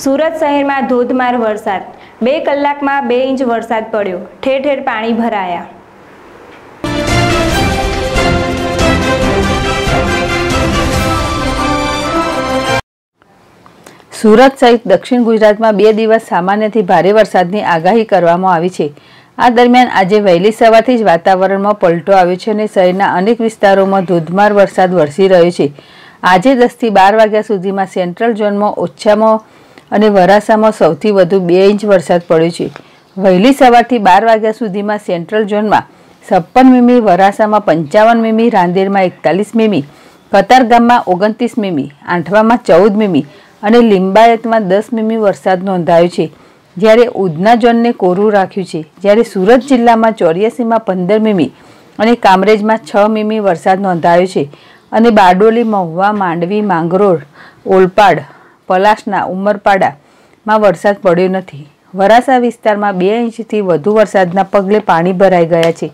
સુરત શહેરમાં ધોધમાર વરસાદ. બે કલાકમાં બે ઇંચ વરસાદ પડ્યો. ઠેર ઠેર પાણી ભરાયા. સુરત સહિત દક્ષિણ ગુજરાતમાં બે દિવસ સામાન્યથી ભારે વરસાદની આગાહી કરવામાં આવી છે. આ દરમિયાન આજે વહેલી સવારથી જ વાતાવરણમાં પલટો આવ્યો છે અને શહેરના અનેક વિસ્તારોમાં ધોધમાર વરસાદ વરસી રહ્યો છે. આજે દસથી બાર વાગ્યા સુધીમાં સેન્ટ્રલ ઝોનમાં ઓછામાં અને વરાસામાં સૌથી વધુ બે ઇંચ વરસાદ પડ્યો છે. વહેલી સવારથી બાર વાગ્યા સુધીમાં સેન્ટ્રલ ઝોનમાં છપ્પન મીમી વરાસામાં પંચાવન મીમી, રાંદેરમાં એકતાલીસ મીમી કતારગામમાં ઓગણત્રીસ મીમી, આંઠવામાં ચૌદ મીમી અને લિંબાયતમાં દસ મીમી વરસાદ નોંધાયો છે. જ્યારે ઉધના ઝોનને કોરું રાખ્યું છે, જ્યારે સુરત જિલ્લામાં ચોર્યાસીમાં પંદર મીમી અને કામરેજમાં છ મીમી વરસાદ નોંધાયો છે. અને બારડોલી, મહુવા, માંડવી, માંગરોળ, ઓલપાડ પલાસના ઉમરપાડામાં વરસાદ પડ્યો નથી. વરાસા વિસ્તારમાં બે ઇંચથી વધુ વરસાદના પગલે પાણી ભરાઈ ગયા છે.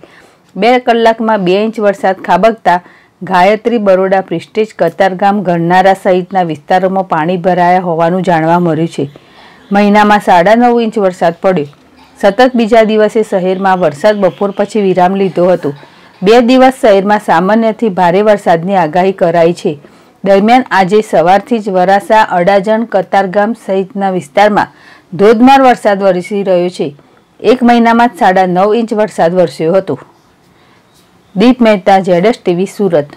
બે કલાકમાં બે ઇંચ વરસાદ ખાબકતા ગાયત્રી બરોડા પ્રિસ્ટેજ કતારગામ ગણનારા સહિતના વિસ્તારોમાં પાણી ભરાયા હોવાનું જાણવા મળ્યું છે. મહિનામાં સાડા નવ ઇંચ વરસાદ પડ્યો. સતત બીજા દિવસે શહેરમાં વરસાદ બપોર પછી વિરામ લીધો હતો. બે દિવસ શહેરમાં સામાન્યથી ભારે વરસાદની આગાહી કરાઈ છે. દરમિયાન આજે સવારથી જ વરાસા, અડાજણ, કતારગામ સહિતના વિસ્તારમાં ધોધમાર વરસાદ વરસી રહ્યો છે. એક મહિનામાં જ સાડા નવ ઇંચ વરસાદ વરસ્યો હતો. દીપ મહેતા જેડેશ ટીવી, સુરત.